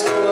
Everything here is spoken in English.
school.